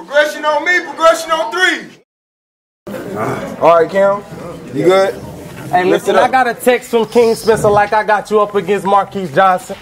Progression on me, progression on three. All right, Cam, you good? Hey, listen, I got a text from King Spencer like I got you up against Marquis Johnson.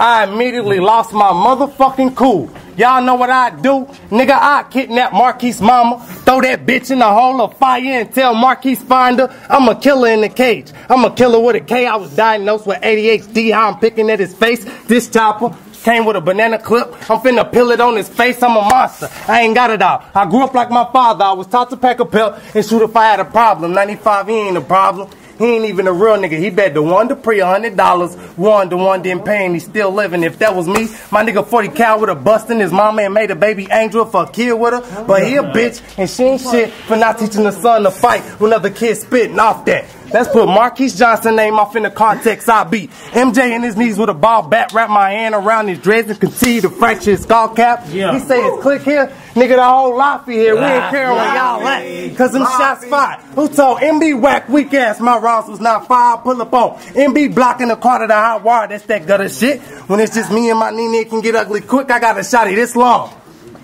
I immediately lost my motherfucking cool. Y'all know what I do? Nigga, I kidnap Marquis mama, throw that bitch in the hole of fire and tell Marquis find her. I'm a killer in the cage. I'm a killer with a K. I was diagnosed with ADHD. How I'm picking at his face. This chopper came with a banana clip. I'm finna peel it on his face. I'm a monster. I ain't got it all. I grew up like my father. I was taught to pack a pill and shoot if I had a problem. 95, he ain't a problem. He ain't even a real nigga. He bet the one to pre hundred dollars. One the one didn't pay and he still living. If that was me, my nigga 40 cal would have busted his mama and made a baby angel for a kid with her. But he a bitch and she ain't shit for not teaching the son to fight when other kids spitting off that. Let's put Marquis Johnson name off in the context I beat. MJ in his knees with a ball bat, wrap my hand around his dreads and continue to fracture his skull cap. Yeah. He say it's click here. Nigga, the whole for here. We ain't caring where y'all at. Cause them shots fired. Who told MB whack weak ass my Ross was not fired? Pull up on. MB blocking the car to the hot wire. That's that gutter shit. When it's just me and my Nene, it can get ugly quick. I got a shotty this long.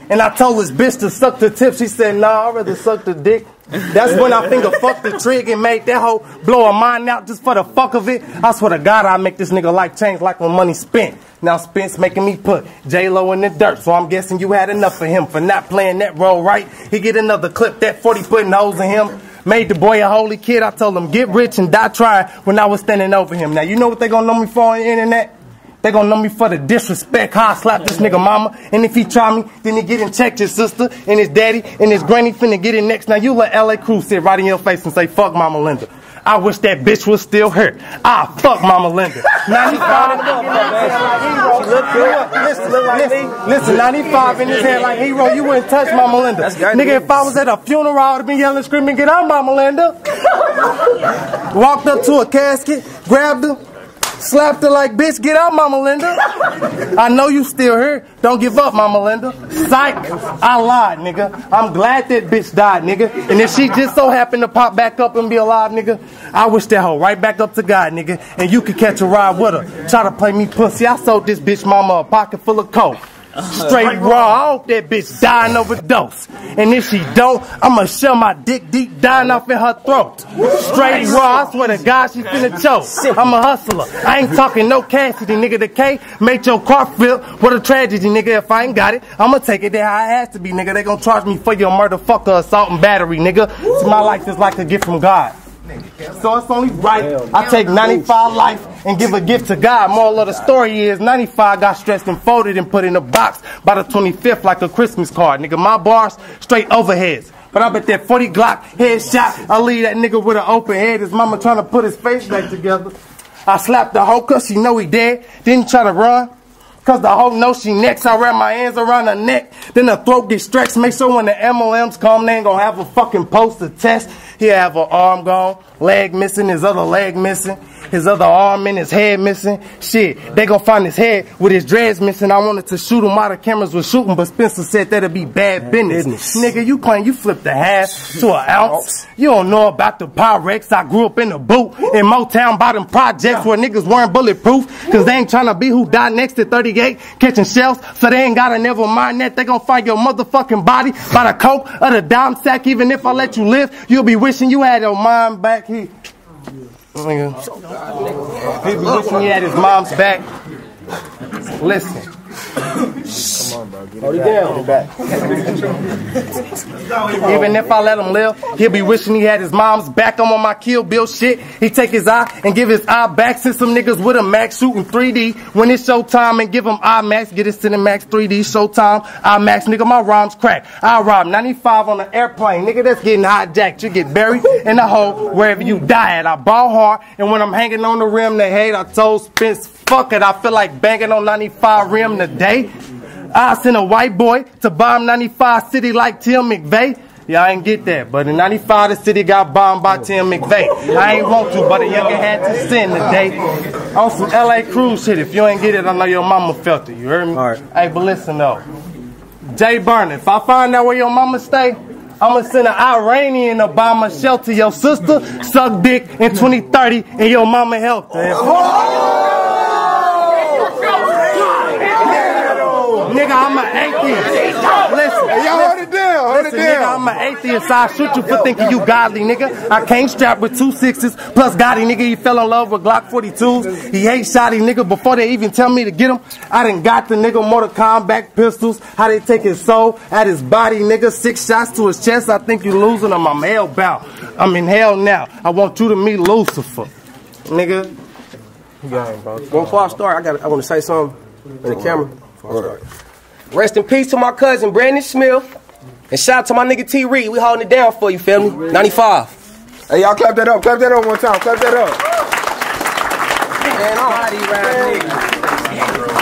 And I told this bitch to suck the tip. She said, nah, I'd rather suck the dick. That's when I finger fuck the trig and made that hoe blow her mind out just for the fuck of it. I swear to God, I make this nigga life change like when money spent. Now Spence making me put J-Lo in the dirt, so I'm guessing you had enough of him for not playing that role right. He get another clip, that 40 putting holes in him. Made the boy a holy kid. I told him, get rich and die trying when I was standing over him. Now, you know what they gonna know me for on the internet? They gonna know me for the disrespect, how I slap this nigga mama. And if he try me, then he get in check his sister and his daddy and his granny finna get in next. Now you let LA Cruz sit right in your face and say, fuck Mama Linda. I wish that bitch was still here. Ah, fuck Mama Linda. 95 listen, listen, listen, 95 in his head like hero, you wouldn't touch Mama Linda. Nigga, if I was at a funeral, I would have been yelling, screaming, get out, Mama Linda. Walked up to a casket, grabbed her, slapped her like, bitch, get out, Mama Linda. I know you still here. Don't give up, Mama Linda. Psych. I lied, nigga. I'm glad that bitch died, nigga. And if she just so happened to pop back up and be alive, nigga, I wish that hoe right back up to God, nigga. And you could catch a ride with her. Try to play me pussy. I sold this bitch mama a pocket full of coke. Straight raw, I hope that bitch dying overdose. And if she don't, I'ma shove my dick deep dying off in her throat. Straight raw, I swear to God she finna choke. I'm a hustler. I ain't talking no Cassidy, nigga. The K make your car flip. What a tragedy, nigga. If I ain't got it, I'ma take it there how it has to be, nigga. They gon' charge me for your motherfucker assault and battery, nigga. See, my life is like a gift from God. So it's only right I take 95 life and give a gift to God. Moral of the story is 95 got stressed and folded and put in a box by the 25th like a Christmas card. Nigga, my bars straight overheads. But I bet that 40 Glock headshot, I leave that nigga with an open head. His mama trying to put his face back together. I slapped the cause she know he dead. Didn't try to run. Cause the hoe know she next. I wrap my hands around her neck. Then her throat stretched. Make sure when the MLMs come, they ain't gonna have a fucking poster test. He'll have an arm gone, leg missing, his other leg missing, his other arm and his head missing. Shit, they gonna find his head with his dreads missing. I wanted to shoot him out of cameras with shooting, but Spencer said that'd be bad business. Nigga, you claim you flipped a half to an ounce. You don't know about the Pyrex. I grew up in the boot in Motown bottom projects where niggas weren't bulletproof. Cause they ain't trying to be who died next to 38 catching shells. So they ain't gotta never mind that. They gonna find your motherfucking body by the coke or the dime sack. Even if I let you live, you'll be wishing you had your mind back. He, nigga. Wishing he had his mom's back. Listen. Hold it down. Even if I let him live, he'll be wishing he had his mom's back. I'm on my Kill Bill shit. He take his eye and give his eye back. Send some niggas with a max shooting 3D. When it's showtime and give him IMAX. Get his Cinemax 3D showtime. IMAX, nigga, my rhymes crack. I rob 95 on an airplane. Nigga, that's getting hijacked. You get buried in the hole wherever you die at. I ball hard. And when I'm hanging on the rim, they hate. I told Spence, fuck it. I feel like banging on 95 rim today. I sent a white boy to bomb 95 city like Tim McVeigh. Yeah, I ain't get that, but in 95 the city got bombed by Tim McVeigh. I ain't want to, but a younger had to sin today. On some LA Cruz shit. If you ain't get it, I know your mama felt it. You heard me? All right. Hey, but listen though. Jay Burner, if I find out where your mama stay, I'ma send an Iranian to bomb a shelter. Your sister suck dick in 2030 and your mama helped her. Oh! Nigga, I'm an atheist. Listen, Y'all heard it down. Listen, nigga, I'm an atheist, I shoot you for thinking you godly, nigga. I can't strap with two sixes, plus Gotti, nigga. He fell in love with Glock 42s. He hates shotty, nigga. Before they even tell me to get him, I done got the nigga Mortal Kombat pistols. How they take his soul at his body, nigga. Six shots to his chest. I think you losing him. I'm hell bound. I'm in hell now. I want you to meet Lucifer, nigga. Well, before I start, I got I want to say something in the camera. Before I start. Rest in peace to my cousin Brandon Smith, and shout out to my nigga T Reed. We holding it down for you, family. 95. Hey, y'all clap that up. Clap that up one time. Clap that up. Man, I'm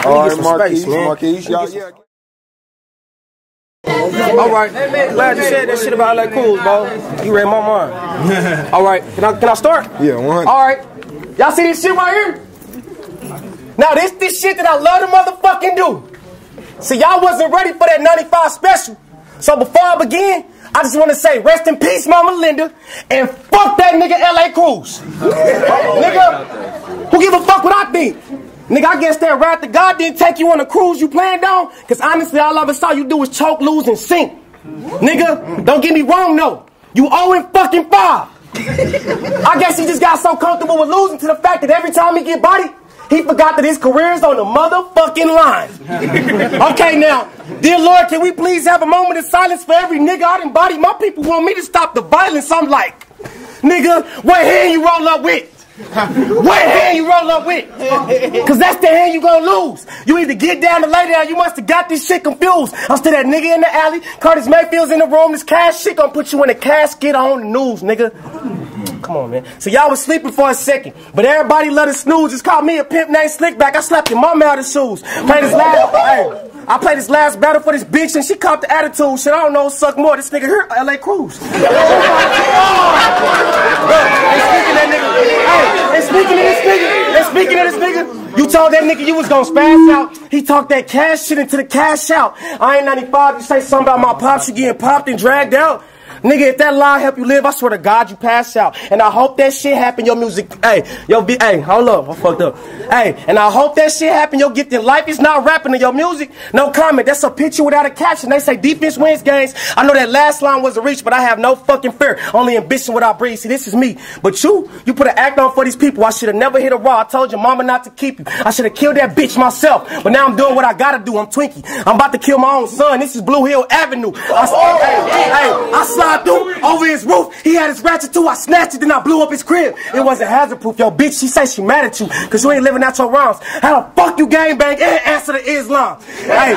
All get right, some Marquis, space, man. Marquis. Y'all, yeah. All right, glad you said that shit about LA Cool, bro. You read my mind. All right, can I can I start? Yeah, 100. All right, y'all see this shit right here? Now this this shit that I love to motherfucking do. See, y'all wasn't ready for that 95 special. So before I begin, I just want to say rest in peace, Mama Linda, and fuck that nigga LA Cruz. nigga, who give a fuck what I think? Nigga, I guess that rat the God didn't take you on a cruise you planned on, cause honestly, all I ever saw you do was choke, lose, and sink. Nigga, don't get me wrong, no. You 0 and fucking 5. I guess he just got so comfortable with losing to the fact that every time he get bodied, he forgot that his career is on the motherfucking line. okay, now, dear Lord, can we please have a moment of silence for every nigga I done body? My people want me to stop the violence. I'm like, nigga, what hand you roll up with? what hand you roll up with? Cause that's the hand you gonna lose. You either get down or lay down. You must have got this shit confused. I'm still that nigga in the alley. Curtis Mayfield's in the room. This cash shit gonna put you in a casket on the news, nigga. Come on, man. So y'all was sleeping for a second, but everybody let us snooze. Just called me a pimp named Slickback. I slapped your mama out of shoes. Played this last, hey, I played this last battle for this bitch, and she caught the attitude. Shit, I don't know, suck more. This nigga here, L.A. Cruz. speaking that nigga, hey, and speaking of this nigga, and speaking of this nigga, you told that nigga you was gonna spaz out. He talked that cash shit into the cash out. I ain't 95. You say something about my pops, you getting popped and dragged out. Nigga, if that lie help you live, I swear to God you pass out. And I hope that shit happen. Your music, hey, yo, be, hey, hold up, I fucked up. Hey, and I hope that shit happen. Your gift in life is not rapping in your music. No comment. That's a picture without a caption. They say defense wins games. I know that last line was a reach, but I have no fucking fear. Only ambition without breathe. See, this is me. But you, you put an act on for these people. I should have never hit a raw. I told your mama not to keep you. I should have killed that bitch myself. But now I'm doing what I gotta do. I'm Twinkie. I'm about to kill my own son. This is Blue Hill Avenue. I, oh, hey, hey, I through over his roof. He had his ratchet too. I snatched it, then I blew up his crib. It wasn't hazard proof. Yo, bitch, she say she mad at you because you ain't living out your rounds. How the fuck you gang bang and answer to Islam? Hey.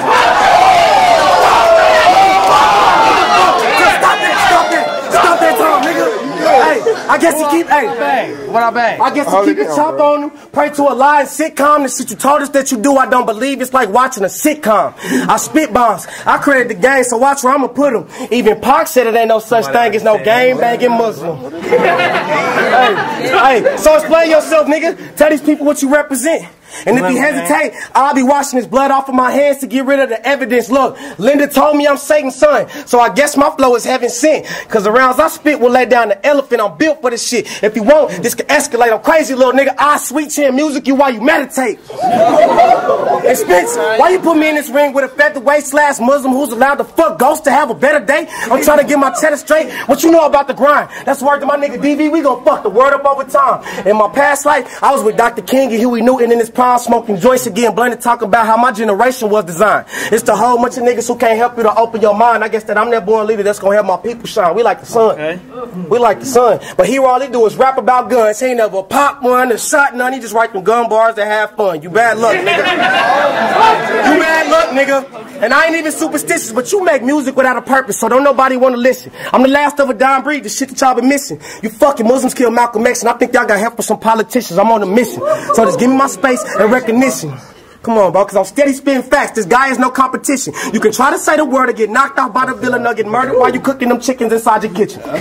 Stop that, stop that, stop that time, nigga. Hey, I guess he keep, hey, What I bang? I guess Hold keep it it chop on him. Pray to a lie sitcom. The shit you told us that you do, I don't believe. It's like watching a sitcom. I spit bombs. I created the game, so watch where I'ma put them. Even Pac said it ain't no such thing as no game banging Muslim. hey, hey, so explain yourself, nigga. Tell these people what you represent. And if he hesitate, I'll be washing his blood off of my hands to get rid of the evidence. Look, Linda told me I'm Satan's son, so I guess my flow is heaven sent. Cause the rounds I spit will lay down the elephant. I'm built for this shit. If you won't, this can escalate. I'm crazy little nigga. I sweet chin music you while you meditate. and Spence, why you put me in this ring with a featherweight slash Muslim who's allowed to fuck ghosts to have a better day? I'm trying to get my cheddar straight. What you know about the grind? That's word to my nigga DV. We gonna fuck the word up over time. In my past life, I was with Dr. King and Huey Newton in his prime smoking joints again, blunted talking about how my generation was designed. It's the whole bunch of niggas who can't help you to open your mind. I guess that I'm that born leader that's gonna help my people shine. We like the sun. We like the sun. But here all he do is rap about guns. He ain't never pop one or shot none. He just write them gun bars to have fun. You bad luck, nigga. you bad luck, nigga. And I ain't even superstitious, but you make music without a purpose, so don't nobody wanna listen. I'm the last of a dying breed, the shit that y'all been missing. You fucking Muslims killed Malcolm X, and I think y'all got help from some politicians. I'm on a mission. So just give me my space and recognition. Come on, bro, because I'm steady spitting facts. This guy is no competition. You can try to say the word or get knocked out by the villain or get murdered while you cooking them chickens inside your kitchen. What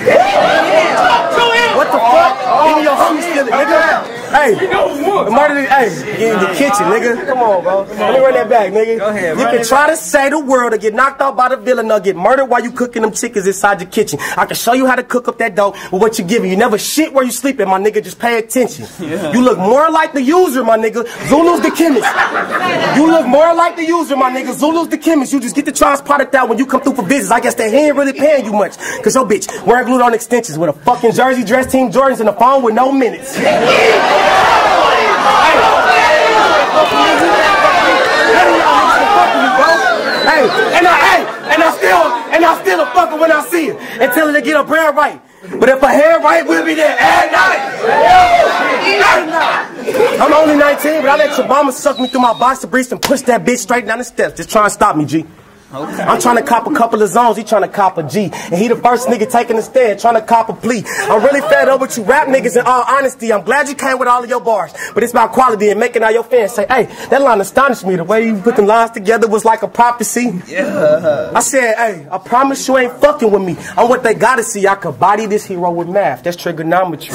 the fuck? Even your homies it, nigga. Hey, murder. Hey, get in the kitchen, nigga. Come on, bro. Let me run that back, nigga. Go ahead. You can try to say the word or get knocked out by the villain or get murdered while you cooking them chickens inside your kitchen. I can show you how to cook up that dough with what you giving. You never shit where you sleeping, my nigga. Just pay attention. You look more like the user, my nigga. Zulu's the chemist. You look more like the user, my nigga. Zulu's the chemist. You just get the Charles product out when you come through for business. I guess they ain't really paying you much. Cause your bitch wearing glued on extensions with a fucking jersey, dress team Jordans, and a phone with no minutes. Hey, and I, still, and I still a fucker when I see it, and tell her to get her brand right. But if her hair right, we'll be there at night. I'm only 19, but I let your mama suck me through my boxer briefs and push that bitch straight down the steps. Just try and stop me, G. Okay. I'm trying to cop a couple of zones. He trying to cop a G. And he the first nigga taking the stand, trying to cop a plea. I'm really fed up with you rap niggas in all honesty. I'm glad you came with all of your bars. But it's about quality and making all your fans say, hey, that line astonished me. The way you put the lines together was like a prophecy. Yeah. I said, hey, I promise you ain't fucking with me. I'm what they gotta see. I could body this hero with math. That's trigonometry.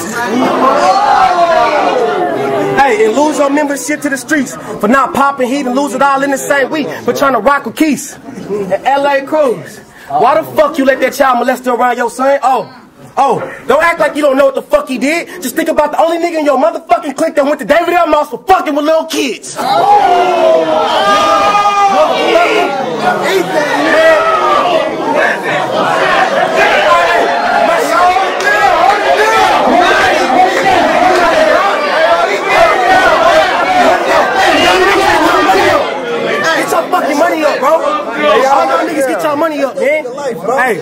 Your membership to the streets for not popping heat and lose it all in the same week for trying to rock with Keys and LA Cruz. Why the fuck you let that child molester around your son? Oh. Oh, don't act like you don't know what the fuck he did. Just think about the only nigga in your motherfucking clique that went to David L. Moss for fucking with little kids. Oh, Get your fucking money up, bro. Hey, all y'all niggas get your money up, man. Hey,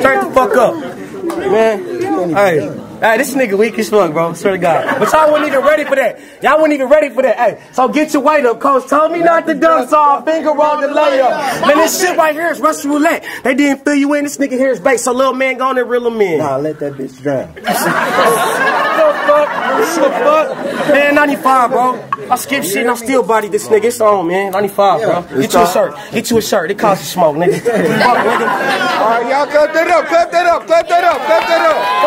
straight the fuck up. Man, hey. Hey, this nigga weak as fuck, bro. Swear to God. But y'all wasn't even ready for that. Y'all wasn't even ready for that. Hey, so get your weight up. Coach told me not to dunk, so I finger roll the layup. Man, this shit right here is Russian roulette. They didn't fill you in. This nigga here is bait. So little man, go on there, reel him in. Nah, let that bitch drown. What the fuck? What the fuck? Man, 95, bro. I skip shit and I still body this nigga. It's on, man. 95, bro. Get you a shirt. Get you a shirt. It costs you smoke, nigga. Fuck, nigga. All right, y'all cut that up, cut that up, cut that up, cut that up.